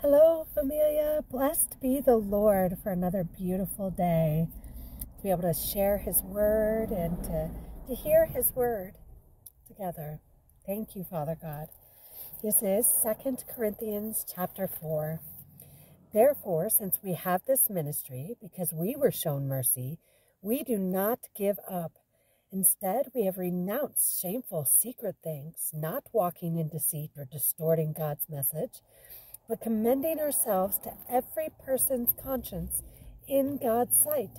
Hello, familia. Blessed be the Lord for another beautiful day to be able to share His word and to, to hear His word together. Thank you, Father God. This is Second Corinthians chapter 4. Therefore, since we have this ministry, because we were shown mercy, we do not give up. Instead, we have renounced shameful secret things, not walking in deceit or distorting God's message but commending ourselves to every person's conscience in God's sight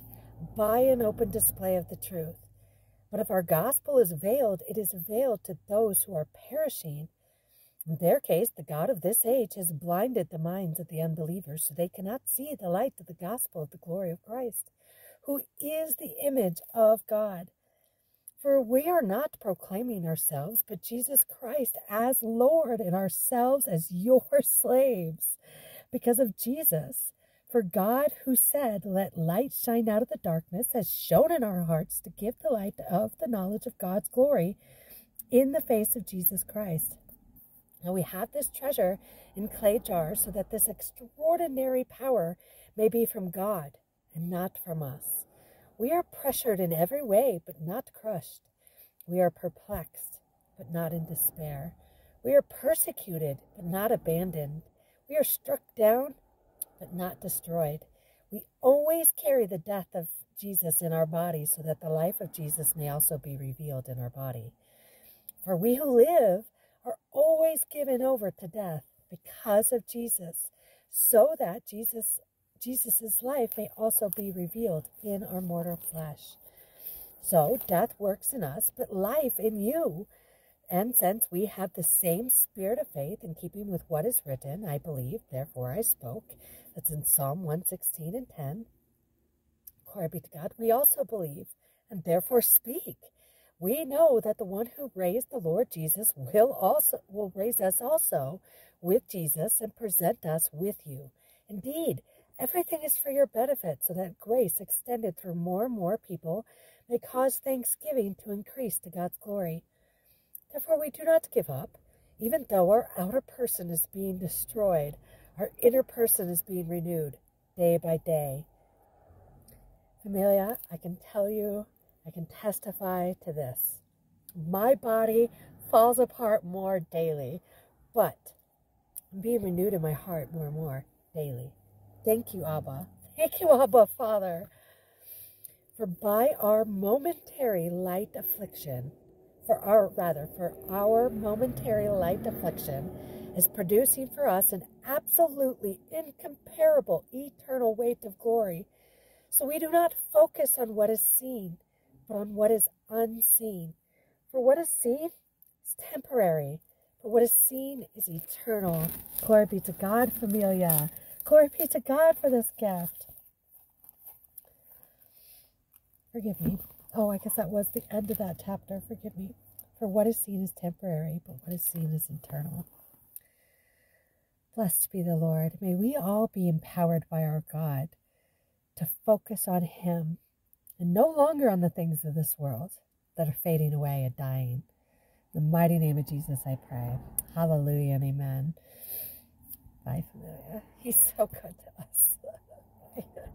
by an open display of the truth. But if our gospel is veiled, it is veiled to those who are perishing. In their case, the God of this age has blinded the minds of the unbelievers so they cannot see the light of the gospel of the glory of Christ, who is the image of God. For we are not proclaiming ourselves, but Jesus Christ as Lord and ourselves as your slaves because of Jesus. For God, who said, Let light shine out of the darkness, has shown in our hearts to give the light of the knowledge of God's glory in the face of Jesus Christ. Now we have this treasure in clay jars so that this extraordinary power may be from God and not from us. We are pressured in every way, but not crushed. We are perplexed, but not in despair. We are persecuted, but not abandoned. We are struck down, but not destroyed. We always carry the death of Jesus in our body so that the life of Jesus may also be revealed in our body. For we who live are always given over to death because of Jesus, so that Jesus Jesus' life may also be revealed in our mortal flesh. So death works in us, but life in you. And since we have the same spirit of faith in keeping with what is written, I believe, therefore I spoke. That's in Psalm 116 and 10. Glory be to God. We also believe and therefore speak. We know that the one who raised the Lord Jesus will also will raise us also with Jesus and present us with you. Indeed, Everything is for your benefit, so that grace extended through more and more people may cause thanksgiving to increase to God's glory. Therefore, we do not give up, even though our outer person is being destroyed, our inner person is being renewed day by day. Familia, I can tell you, I can testify to this. My body falls apart more daily, but I'm being renewed in my heart more and more daily. Thank you, Abba. Thank you, Abba, Father. For by our momentary light affliction, for our, rather, for our momentary light affliction is producing for us an absolutely incomparable eternal weight of glory. So we do not focus on what is seen, but on what is unseen. For what is seen is temporary, but what is seen is eternal. Glory be to God, familia. Glory be to God for this gift. Forgive me. Oh, I guess that was the end of that chapter. Forgive me. For what is seen is temporary, but what is seen is eternal. Blessed be the Lord. May we all be empowered by our God to focus on Him and no longer on the things of this world that are fading away and dying. In the mighty name of Jesus, I pray. Hallelujah and amen. Bye, familia. He's so good to us.